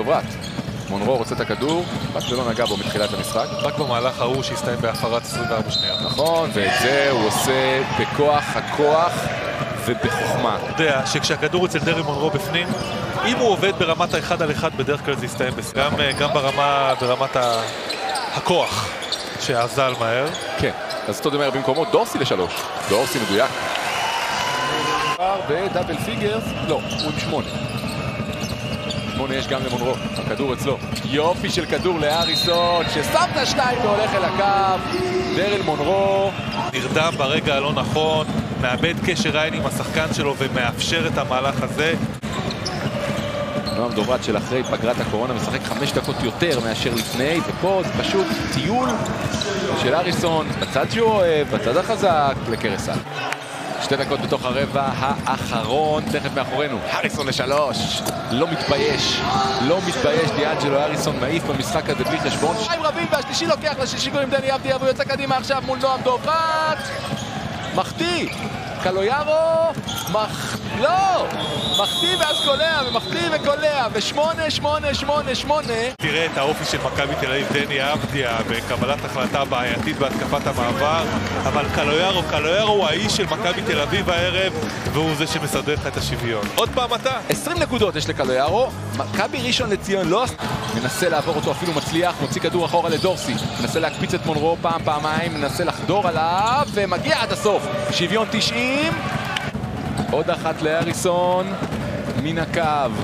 דוברת. מונרו רוצה את הכדור, רק זה לא נגע בו מתחילת המשחק. רק במהלך ההוא שהסתיים בהפרת 24 שניות. נכון, ואת זה הוא עושה בכוח הכוח ובחוכמה. אתה יודע שכשהכדור אצל דרעי מונרו בפנים, אם הוא עובד ברמת האחד על אחד, בדרך כלל זה יסתיים בסדר. גם, אה, גם ברמה, ברמת ה... הכוח שאזל מהר. כן, אז אותו אומר במקומו דורסי לשלוש. דורסי מדויק. ב double figures, לא, הוא עם שמונה. שמונה יש גם למונרו, הכדור אצלו. יופי של כדור להריסון, ששם את השתיים והולך אל הקו. דרל מונרו. נרדם ברגע הלא נכון, מאבד קשר עין עם השחקן שלו ומאפשר את המהלך הזה. נועם דוברת של אחרי פגרת הקורונה משחק חמש דקות יותר מאשר לפני, ופה זה פשוט טיול של הריסון, בצד שהוא אוהב, בצד החזק, לקרסה. שתי דקות בתוך הרבע האחרון, תכף מאחורינו. הריסון לשלוש, לא מתבייש, לא מתבייש, דיאנג'לו הריסון מעיף במשחק הזה בלי חשבון. שתיים רבים והשלישי לוקח לשישי גול עם דני אבדיה והוא יוצא קדימה עכשיו מול נועם דוברת. מחטיא, קלויארו, מח... לא! מחטיא ואז קולע, ומחטיא וקולע, ושמונה, שמונה, שמונה, שמונה. תראה את האופי של מכבי תל אביב, דני אבדיה, בקבלת החלטה בעייתית בהתקפת המעבר, אבל קלויארו, קלויארו הוא האיש של מכבי תל אביב הערב, והוא זה שמסדר לך את השוויון. עוד פעם אתה. 20 נקודות יש לקלויארו, מכבי ראשון לציון לא מנסה לעבור אותו, אפילו מצליח, מוציא כדור אחורה לדורסי, מנסה להקפיץ את מונרו פעם, פעמיים, מנסה לחדור עליו, ומגיע עד הסוף. שוויון 90. עוד אחת לאריסון, מן הקו.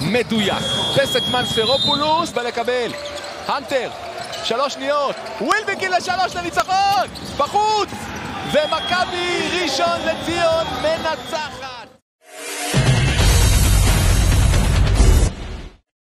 מדויק. פסק מנספרופולוס, בא לקבל. הנטר, שלוש שניות. ווילבקין לשלוש לניצחון! בחוץ! ומכבי ראשון לציון מנצחת!